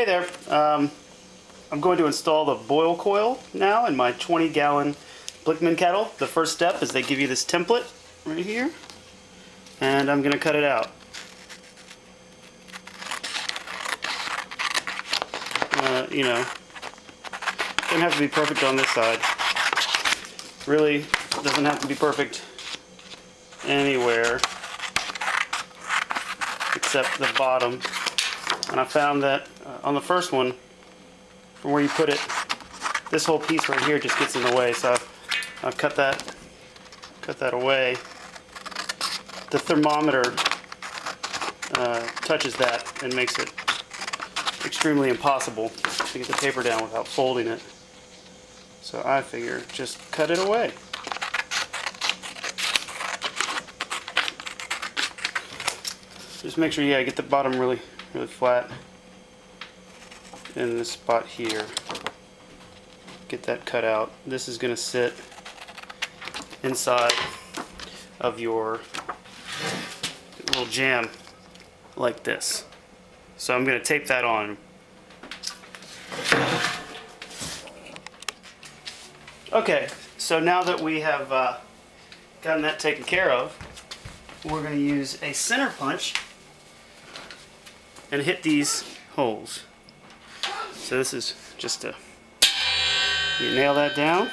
Hey there. Um, I'm going to install the BoilCoil now in my 20 gallon Blichmann kettle. The first step is they give you this template right here and I'm going to cut it out. Uh, you know, doesn't have to be perfect on this side. Really doesn't have to be perfect anywhere except the bottom. And I found that uh, on the first one, from where you put it, this whole piece right here just gets in the way. So I've, I've cut that, cut that away. The thermometer uh, touches that and makes it extremely impossible to get the paper down without folding it. So I figure just cut it away. Just make sure, yeah, get the bottom really, really flat in this spot here. Get that cut out. This is going to sit inside of your little jam like this. So I'm going to tape that on. Okay, so now that we have uh, gotten that taken care of, we're going to use a center punch and hit these holes. So this is just a, you nail that down,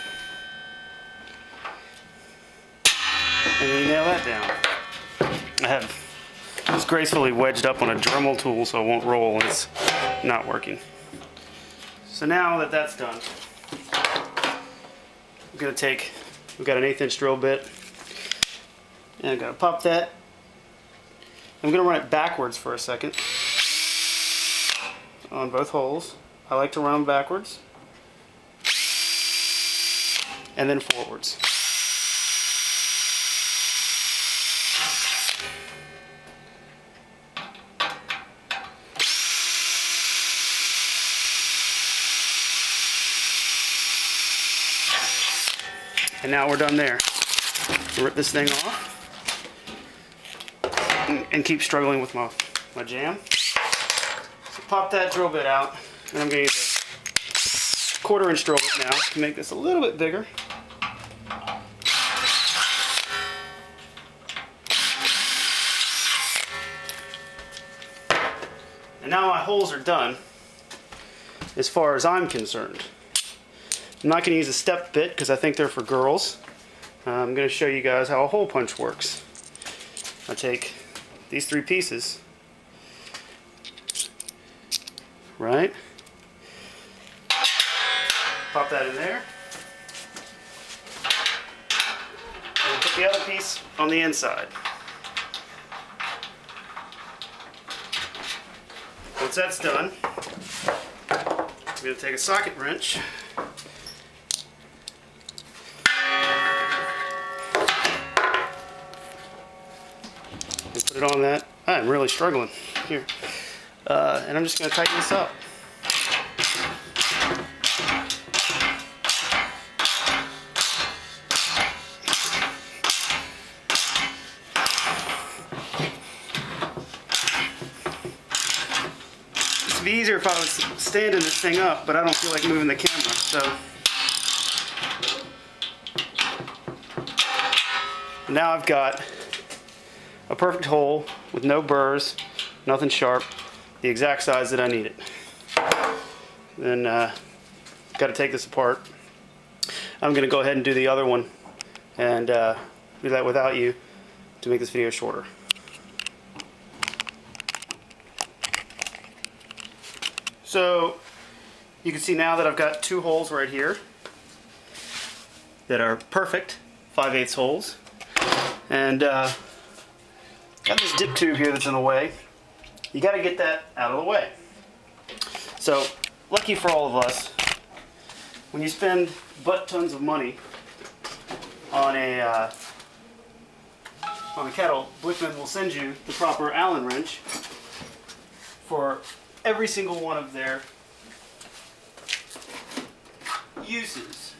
and then you nail that down. I have this gracefully wedged up on a Dremel tool so it won't roll and it's not working. So now that that's done, I'm gonna take, we've got an eighth inch drill bit, and I'm gonna pop that. I'm gonna run it backwards for a second on both holes. I like to run them backwards and then forwards. And now we're done there. Rip this thing off and, and keep struggling with my, my jam pop that drill bit out, and I'm going to use a quarter inch drill bit now to make this a little bit bigger. And now my holes are done, as far as I'm concerned. I'm not going to use a step bit because I think they're for girls. I'm going to show you guys how a hole punch works. I take these three pieces right? Pop that in there. And put the other piece on the inside. Once that's done, I'm going to take a socket wrench and put it on that. I'm really struggling here. Uh, and I'm just going to tighten this up. It'd be easier if I was standing this thing up, but I don't feel like moving the camera, so. Now I've got a perfect hole with no burrs, nothing sharp the exact size that I need it. Then uh, got to take this apart. I'm going to go ahead and do the other one and uh, do that without you to make this video shorter. So you can see now that I've got two holes right here that are perfect 5 8 holes and uh, got this dip tube here that's in the way you got to get that out of the way. So, lucky for all of us, when you spend butt tons of money on a uh, on a kettle, Blichmann will send you the proper Allen wrench for every single one of their uses.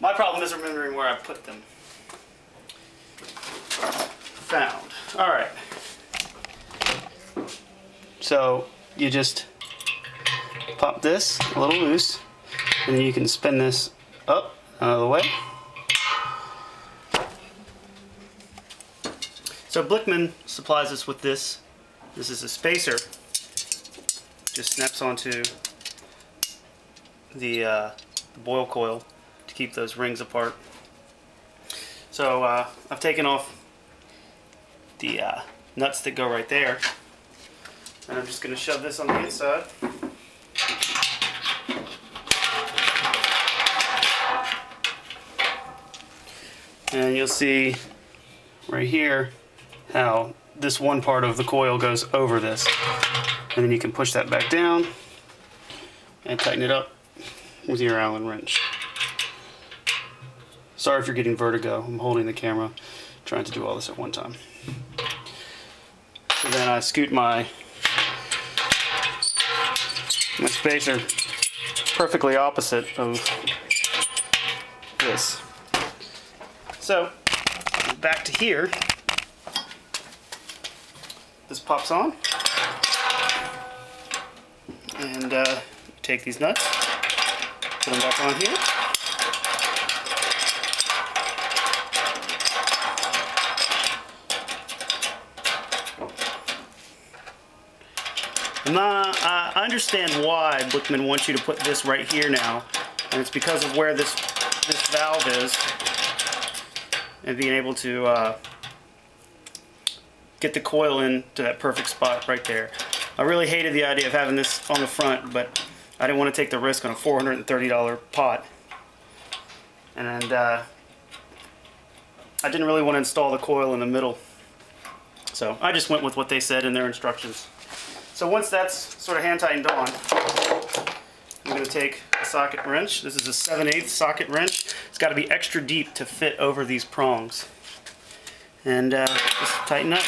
My problem is remembering where I put them. Found. All right. So you just pop this a little loose, and then you can spin this up out of the way. So Blichmann supplies us with this. This is a spacer. Just snaps onto the, uh, the BoilCoil to keep those rings apart. So uh, I've taken off the uh, nuts that go right there. And I'm just going to shove this on the inside. And you'll see right here how this one part of the coil goes over this. And then you can push that back down and tighten it up with your Allen wrench. Sorry if you're getting vertigo. I'm holding the camera, trying to do all this at one time. So then I scoot my my spacer perfectly opposite of this. So back to here. This pops on. And uh, take these nuts, put them back on here. Nah, I understand why Blichmann wants you to put this right here now, and it's because of where this this valve is, and being able to uh, get the coil in to that perfect spot right there. I really hated the idea of having this on the front, but I didn't want to take the risk on a $430 pot, and uh, I didn't really want to install the coil in the middle, so I just went with what they said in their instructions. So once that's sort of hand tightened on, I'm going to take a socket wrench. This is a 7 8 socket wrench. It's got to be extra deep to fit over these prongs. And uh, just tighten up.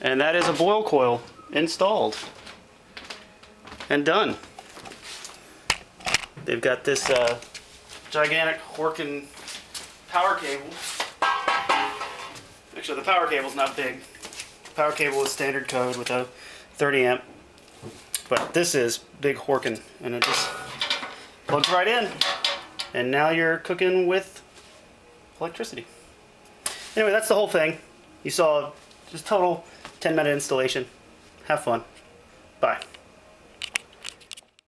And that is a BoilCoil installed and done. They've got this uh, gigantic Horkin power cable. Actually, the power cable's not big. The power cable is standard code with a 30 amp. But this is big Horkin, and it just plugs right in. And now you're cooking with electricity. Anyway, that's the whole thing. You saw just total 10 minute installation. Have fun.